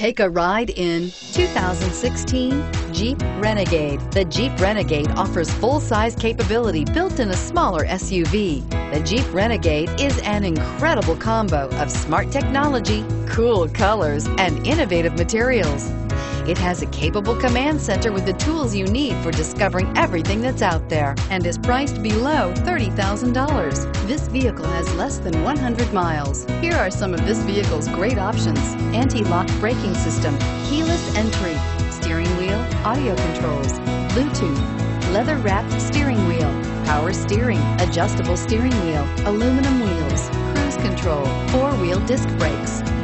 Take a ride in 2016 Jeep Renegade. The Jeep Renegade offers full-size capability built in a smaller SUV. The Jeep Renegade is an incredible combo of smart technology, cool colors, and innovative materials. It has a capable command center with the tools you need for discovering everything that's out there and is priced below $30,000. This vehicle has less than 100 miles. Here are some of this vehicle's great options. Anti-lock braking system, keyless entry, steering wheel, audio controls, Bluetooth, leather-wrapped steering wheel, power steering, adjustable steering wheel, aluminum wheels, cruise control, four-wheel disc brakes.